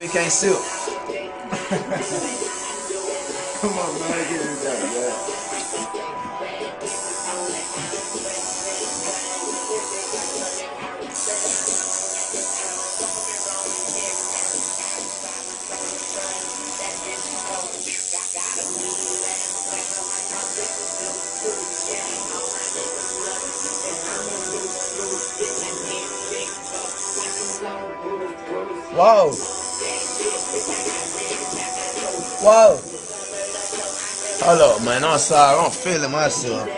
We can't sip. Come on, man. Get it done, man. Whoa. Whoa. Hold up, man. I'm sorry. I'm feeling myself.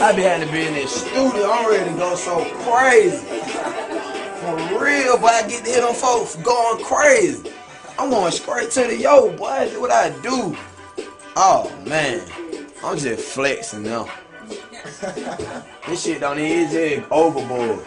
I be having to be in this studio. I'm ready to go so crazy. For real, boy. I get to hit them folks going crazy. I'm going straight to the yo, boy. That's what I do. Oh, man. I'm just flexing now. this shit don't even just overboard.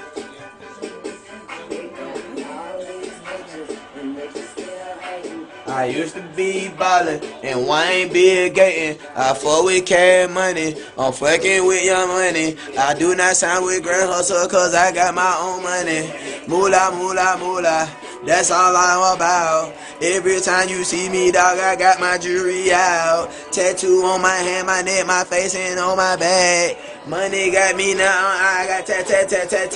I used to be ballin' and Wayne Bill Gaten. I fuck with cash money. I'm fucking with your money. I do not sign with Grand Hustle cause I got my own money. Moolah, moolah, moolah. That's all I'm about. Every time you see me, dog, I got my jewelry out. Tattoo on my hand, my neck, my face, and on my back. Money got me now, I got tat tat tat tat.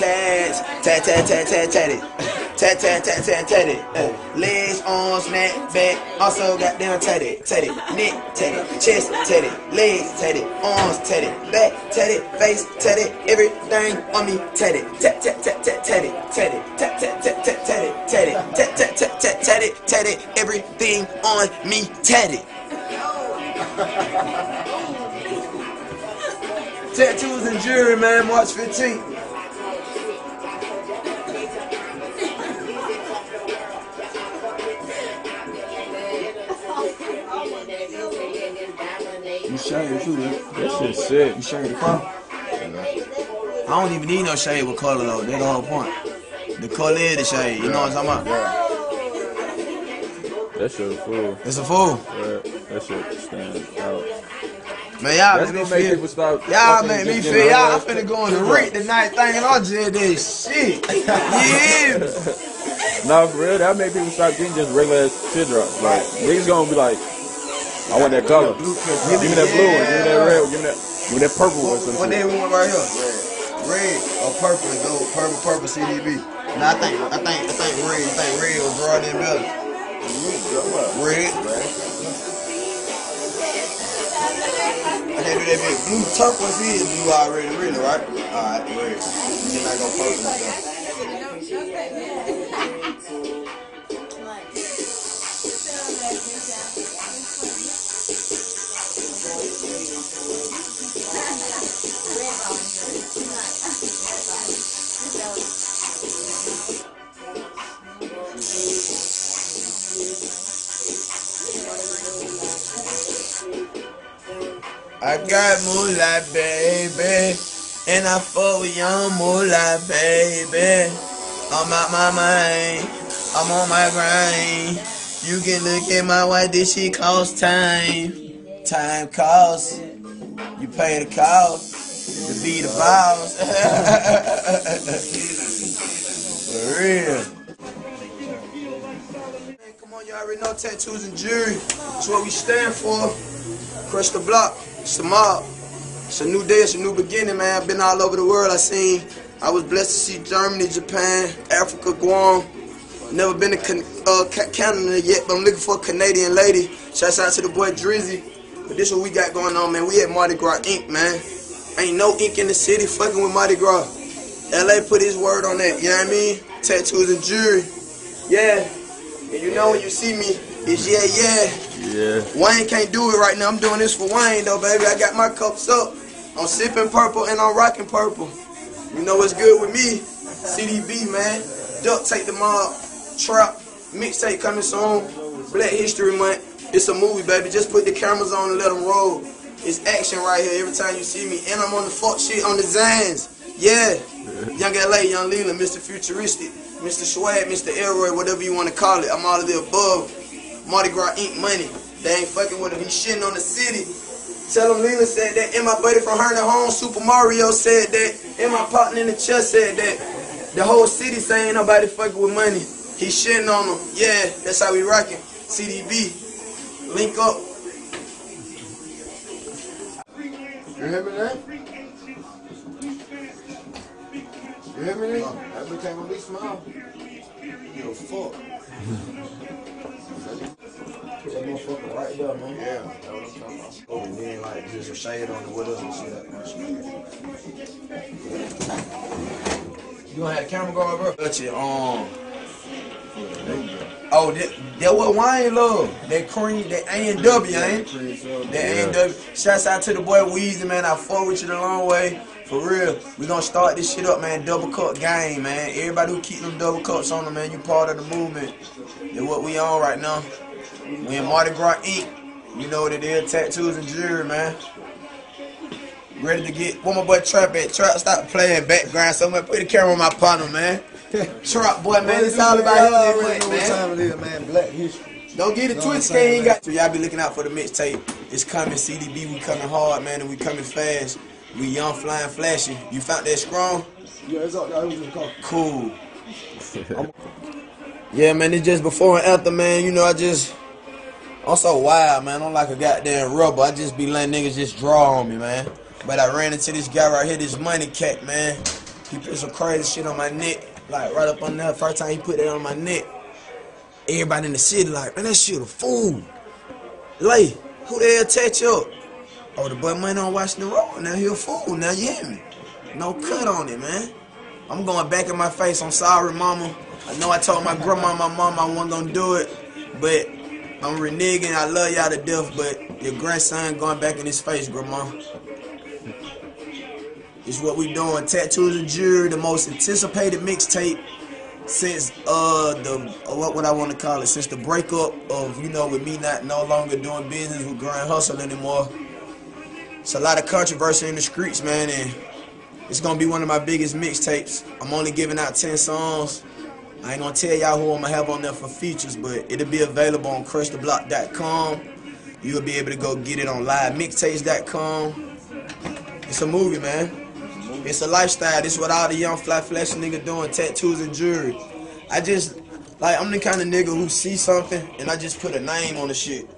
Tat tat tat tat tat. Tat tat tat tat tat it. Uh, legs, arms, snap, back. Also got down tatted, tatted, neck tatted, chest tatted, legs tatted, arms tatted, back tatted, face tatted, everything on me tatted. Tat tat tat tat tatted, tatted, tat tat tat tat tatted, tatted, tat tat tat tat tatted, tatted, everything on me tatted. Tattoos and jewelry, man, March 15th. Shade too, man. That shit sick. You shade the car? I don't even need no shade with color though. That's the whole point. The color is the shade. You know what I'm talking about? That shit was full. It's a fool. Yeah, that shit stand out. Man, y'all That's make me make feel. people stop. Y'all make me feel. Y'all I'm finna go on the rate tonight thinking I did shit. Yeah. Nah, for real, that make people stop getting just regular ass shit drops. Like niggas gonna be like, I want that color. Give me that blue one. Give me that red one. Give me that. Give me that purple one. What shit. they want right here? Red or purple gold. Purple, purple CDB. Nah, I think, I think, I think red. I think red was brought in better. Red. I can't do that big blue turquoise is blue already, really, right? Alright, red. Then I go purple stuff. Got moolah, baby. And I fuck with young moolah, baby. I'm out my mind. I'm on my grind. You can look at my wife, this shit cost time. Time costs. You pay the cost to be the boss. For real. Come on, you already know tattoos and jewelry. That's what we stand for. Crush the block. Mob. It's a new day. It's a new beginning, man. I've been all over the world. I seen. I was blessed to see Germany, Japan, Africa, Guam. Never been to uh, Canada yet, but I'm looking for a Canadian lady. Shouts out to the boy Drizzy. But this what we got going on, man. We at Mardi Gras Inc., man. Ain't no ink in the city fucking with Mardi Gras. LA put his word on that, you know what I mean? Tattoos and jewelry. Yeah. And you know when you see me, it's yeah, yeah. Yeah. Wayne can't do it right now. I'm doing this for Wayne though, baby. I got my cups up. I'm sipping purple and I'm rocking purple. You know what's good with me? CDB, man. Duct Take the mob. Trap. Mixtape coming soon. Black History Month. It's a movie, baby. Just put the cameras on and let them roll. It's action right here every time you see me. And I'm on the fuck shit on the Zans. Yeah. Young LA, Young Leland, Mr. Futuristic, Mr. Swag, Mr. Elroy, whatever you want to call it. I'm all of the above. Mardi Gras Inc. money. They ain't fucking with him. He shitting on the city. Tell him Leland said that. And my buddy from Herndon Home, Super Mario, said that. And my partner in the chest said that. The whole city saying nobody fucking with money. He shitting on them. Yeah, that's how we rocking. CDB. Link up. You hear me now? You hear me now? That bitch ain't gonna be small. Yo, fuck. Put that motherfucker right there, man. Yeah, that's what I'm talking about. Oh, and then like just a shade on the windows and shit. You gonna have the camera going, bro? Touch it on. Oh, that, that what Wayne love. That cream, that A and W, ain't it? That A and W. Shouts out to the boy Weezy, man. I fuck with you the long way. For real. We gonna start this shit up, man. Double cup game, man. Everybody who keep them double cups on them, man, you part of the movement. That's what we on right now. We in Mardi Gras Inc. You know what it is, tattoos and jewelry, man. Ready to get one more boy Trap at Trap. Stop playing background. Someone put the camera on my partner, man. Trap boy, man. It's all about him. already that know much, what man. time it is, man. Black history. Don't get it Know what I'm twisted, saying, ain't got. Y'all be looking out for the mixtape. It's coming, CDB. We coming hard, man, and we coming fast. We young, flying, flashy. You found that strong? Yeah, it's all that was just. Cool. yeah, man, it's just before and after, man. You know, I just. I'm so wild, man. I'm like a goddamn rubber. I just be letting niggas just draw on me, man. But I ran into this guy right here, this money cat, man. He put some crazy shit on my neck. Like right up on there. First time he put that on my neck. Everybody in the city like, man, that shit a fool. Lay, who the hell touch up? Oh, the boy money on Washington Road. Now he a fool. Now you hear me? No cut on it, man. I'm going back in my face. I'm sorry, mama. I know I told my grandma, my mama, I wasn't gonna do it, but I'm reneging. I love y'all to death, but your grandson going back in his face, grandma. It's what we doing. Tattoos and Jewelry, the most anticipated mixtape since uh the uh, what what I want to call it since the breakup of you know with me not no longer doing business with Grand Hustle anymore. It's a lot of controversy in the streets, man, and it's gonna be one of my biggest mixtapes. I'm only giving out ten songs. I ain't gonna tell y'all who I'm gonna have on there for features, but it'll be available on crushtheblock.com. You'll be able to go get it on livemixtapes.com. It's a movie, man. It's a lifestyle. This is what all the young fly flash nigga doing, tattoos and jewelry. I just like I'm the kind of nigga who see something and I just put a name on the shit.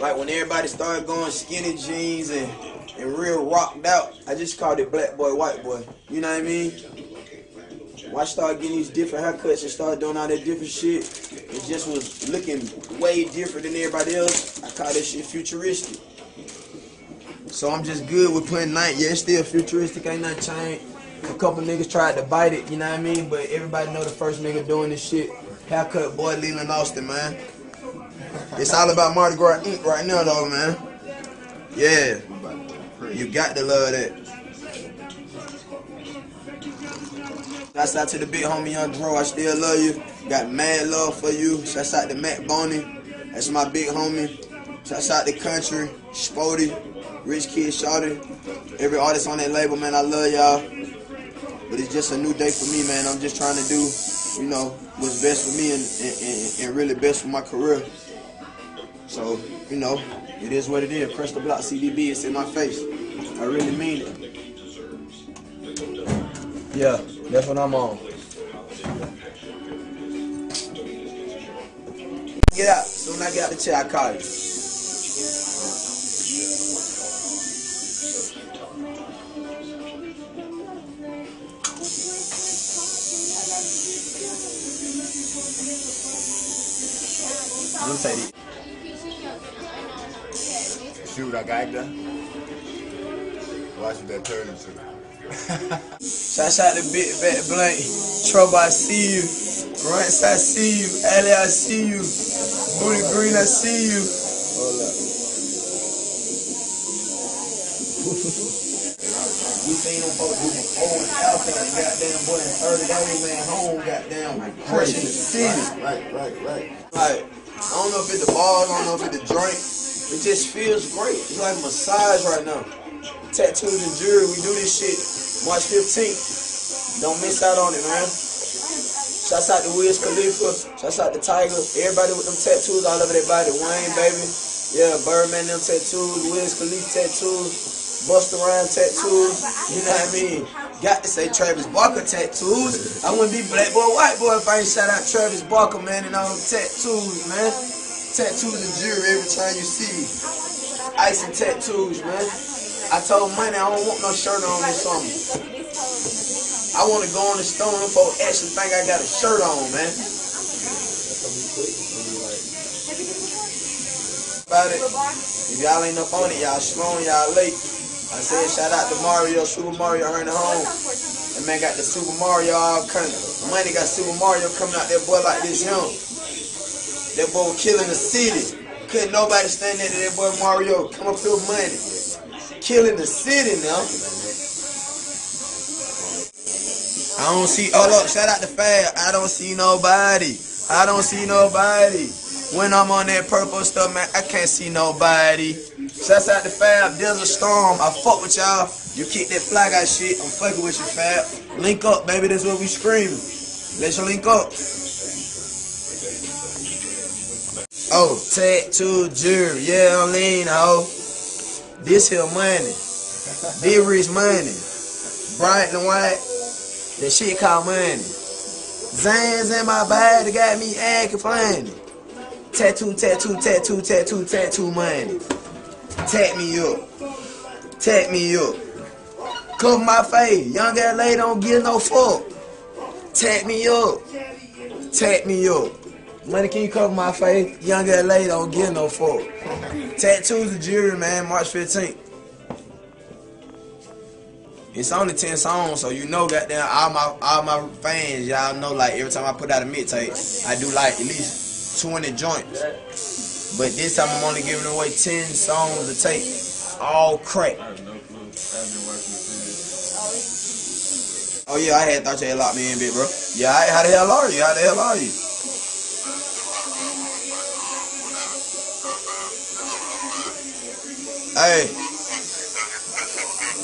Like when everybody started going skinny jeans and, and real rocked out, I just called it black boy, white boy. You know what I mean? When I started getting these different haircuts and started doing all that different shit, it just was looking way different than everybody else. I call that shit futuristic. So I'm just good with putting night. Yeah, it's still futuristic, ain't nothing changed. A couple niggas tried to bite it, you know what I mean? But everybody know the first nigga doing this shit. Haircut boy Leland Austin, man. It's all about Mardi Gras Inc. right now though, man. Yeah. You got to love that. Shouts out to the big homie Young Dro, I still love you. Got mad love for you. Shouts out to Mac Boney. That's my big homie. Shouts out to Country, Spody, Rich Kid Shawty. Every artist on that label, man, I love y'all. But it's just a new day for me, man. I'm just trying to do, you know, what's best for me and, and, and, and really best for my career. So, you know, it is what it is. Press the block CDB, it's in my face. I really mean it. Yeah, that's what I'm on. Get out. Soon I get out the chair, I call you. Me say this. See what I got there? Watch what that turn into. Shout out to Big Back Blank. Trouble, I see you. Runts, I see you. Alley, I see you. Booty Green, I see you. Hold up. we seen them folks do before and after and goddamn boy in 30 days, man, home goddamn crushing the city. Right, right, right. Like, I don't know if it's the bars, I don't know if it's the drink. It just feels great. It's like a massage right now. Tattoos and jewelry, we do this shit March 15th. Don't miss out on it, man. Shouts out to Wiz Khalifa. Shouts out to Tyga. Everybody with them tattoos all over their body. Wayne, baby. Yeah, Birdman, them tattoos. Wiz Khalifa tattoos. Busta Rhymes tattoos. You know what I mean? Got to say Travis Barker tattoos. I wouldn't be black boy, white boy if I ain't shout out Travis Barker, man, and all them tattoos, man. Tattoos and jewelry every time you see. Ice and tattoos, man. I told Money I don't want no shirt on or something. I want to go on the stone before actually think I got a shirt on, man. About it. If y'all ain't up on it, y'all slow, y'all late. I said shout out to Mario, Super Mario earning home. That man got the Super Mario all coming. Money got Super Mario coming out that boy like this young. That boy killing the city. Couldn't nobody stand there to that boy Mario come up here money. Killing the city now. I don't see, oh look, shout out to Fab. I don't see nobody. I don't see nobody. When I'm on that purple stuff, man, I can't see nobody. Shouts out to Fab, there's a storm. I fuck with y'all. You kick that flag out shit, I'm fucking with you, Fab. Link up, baby, that's what we screaming. Let's link up. Oh, tattoo jewelry, yeah, I'm lean, ho. This here money. Big rich money. Bright and white. That shit called money. Zans in my bag, they got me acting funny. Tattoo, tattoo, tattoo, tattoo, tattoo money. Tap me up. Tap me up. Cover my face. Young lady don't give no fuck. Tap me up. Tap me up. Money, can you cover my face? Young lady don't get no fuck. Tattoos the jury, man. March 15th. It's only 10 songs, so you know goddamn all my all my fans, y'all know like every time I put out a mixtape, I do like at least 20 joints. But this time I'm only giving away 10 songs to take. All crack. Oh yeah, I had thought you had locked me in, bit, bro. Yeah, I, how the hell are you? How the hell are you? Hey.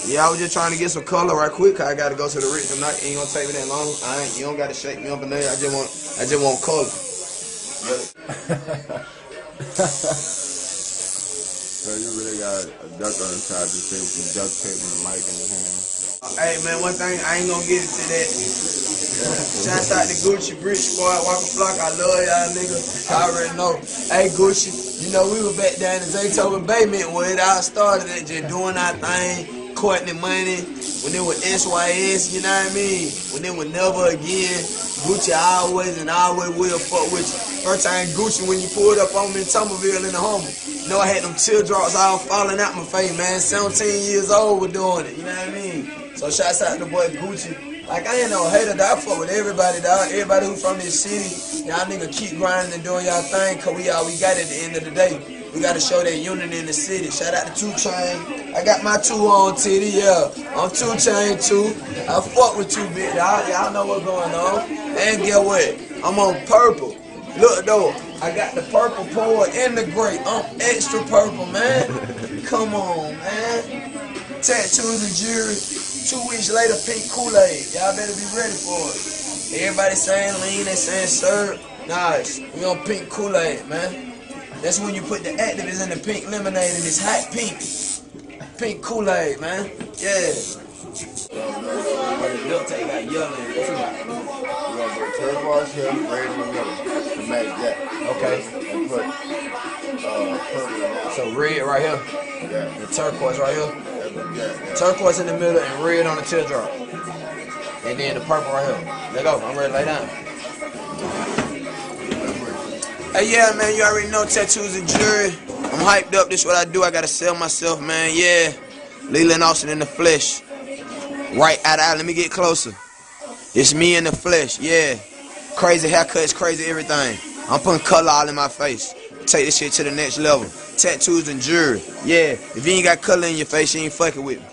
Yeah, I was just trying to get some color right quick. 'cause I gotta go to the Ritz tonight. Ain't gonna take me that long. I ain't, you don't gotta shake me up and there. I just want, I just want color. So you really got a duck on the side of the table with duct tape and the mic in his hand. Hey man, one thing I ain't gonna get into that. Shouts out to Gucci Brick Squad, Waka Flocka. I love y'all niggas. I already know. Hey Gucci, you know we were back down in Zaytoven Bayment where it all started at just doing our thing, courting money. When it was SYS, you know what I mean? When it was never again. Gucci always and always will fuck with you. First time Gucci when you pulled up on me in Tumblerville in the home. You know I had them teardrops all falling out my face, man. 17 years old we're doing it, you know what I mean? So shouts out to the boy Gucci. Like I ain't no hater, dog. I fuck with everybody, dog. Everybody who from this city, y'all nigga keep grinding and doing y'all thing, cause we all we got at the end of the day. We gotta show that unity in the city. Shout out to 2 Chainz. I got my two on titty, yeah. I'm 2 Chainz too. I fuck with you, big dog. Y'all know what's going on. And get what? I'm on purple. Look though, I got the purple pour in the gray. I'm extra purple, man. Come on, man. Tattoos and jewelry. Two weeks later, pink Kool-Aid. Y'all better be ready for it. Everybody saying lean, they saying syrup. Nice. We on pink Kool-Aid, man. That's when you put the Actavis in the pink lemonade and it's hot pink. Pink Kool-Aid, man. Yeah. But the duct tape got yellow in it too. We're gonna put turquoise here, red and yellow to match that. Okay. And put purple in that. So red right here, Yeah, the turquoise right here. Turquoise in the middle, and red on the teardrop. And then the purple right here. Let go. I'm ready to lay down. Hey, yeah, man, you already know tattoos and jewelry. I'm hyped up. This what I do. I gotta sell myself, man. Yeah. Leland Austin in the flesh. Right out out. Let me get closer. It's me in the flesh. Yeah. Crazy haircuts, crazy everything. I'm putting color all in my face. Take this shit to the next level. Tattoos and jewelry. Yeah. If you ain't got color in your face, you ain't fucking with me.